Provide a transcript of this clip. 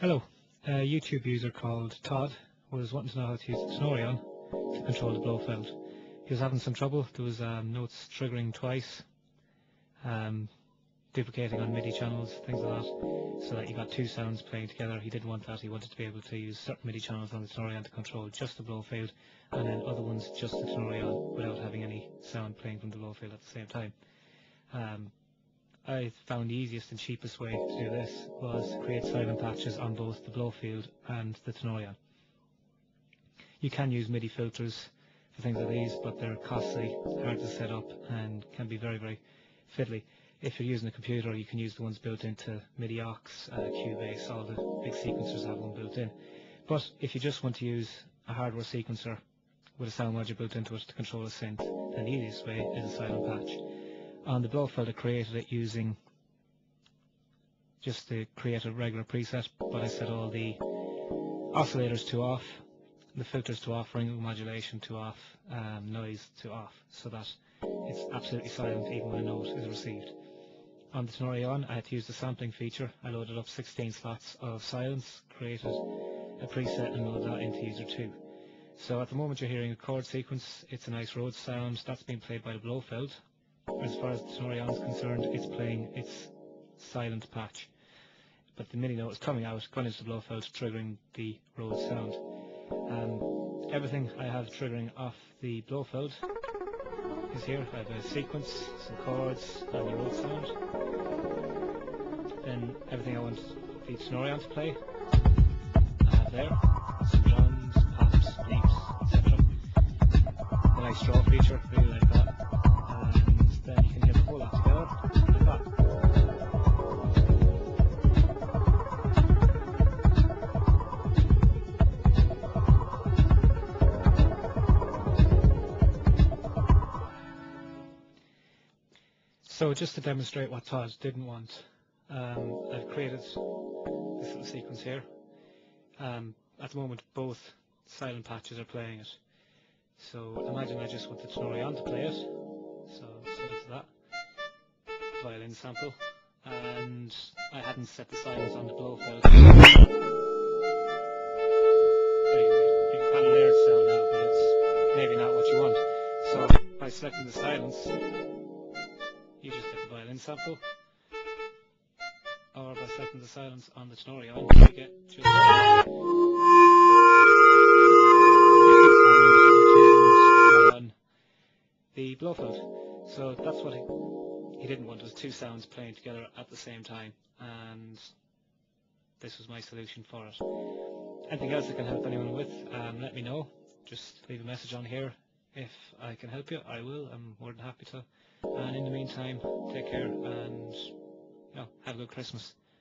Hello. A YouTube user called Todd was wanting to know how to use the Tenori-On to control the Blofeld. He was having some trouble. There was um, notes triggering twice, um, duplicating on MIDI channels, things like that, so that you got two sounds playing together. He didn't want that. He wanted to be able to use certain MIDI channels on the Tenori-On to control just the Blofeld, and then other ones just the Tenori-On without having any sound playing from the Blofeld at the same time. Um, I found the easiest and cheapest way to do this was create silent patches on both the Blofeld and the Tenori-On. You can use MIDI filters for things like these, but they're costly, hard to set up, and can be very, very fiddly. If you're using a computer, you can use the ones built into MIDI-OX, uh, Cubase, all the big sequencers have one built in. But if you just want to use a hardware sequencer with a sound module built into it to control a synth, then the easiest way is a silent patch on the Blofeld I created it using just the create a regular preset but I set all the oscillators to off the filters to off, ring modulation to off, um, noise to off so that it's absolutely silent even when a note is received. On the Tenori-On I had to use the sampling feature. I loaded up 16 slots of silence, created a preset and loaded that into user 2. So at the moment you're hearing a chord sequence, it's a nice Rhodes sound, that's being played by the Blofeld as far as is concerned, it's playing its silent patch. But the MIDI note is coming out, going into the Blofeld, triggering the Rhodes sound. Um, everything I have triggering off the Blofeld is here. I have a sequence, some chords, and the Rhodes sound. Then everything I want the Tenori-On to play, I have there. Some drums, pops, bleeps, etc. The nice draw feature, So just to demonstrate what Todd didn't want, um, I've created this little sequence here. Um, at the moment both silent patches are playing it. So imagine I just want the Tenori-On to play it. So that. Violin sample. And I hadn't set the silence on the it's maybe not what you want. So by selecting the silence, you just get the violin sample. Or by selecting the silence on the Tenori-On, you get just on the Blofeld. So that's what he, he didn't want, was two sounds playing together at the same time. And this was my solution for it. Anything else I can help anyone with, um, let me know. Just leave a message on here. If I can help you, I will. I'm more than happy to. And in the meantime, take care and you know, have a good Christmas.